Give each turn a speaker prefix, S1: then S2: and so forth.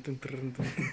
S1: tun, turun, tun, tun.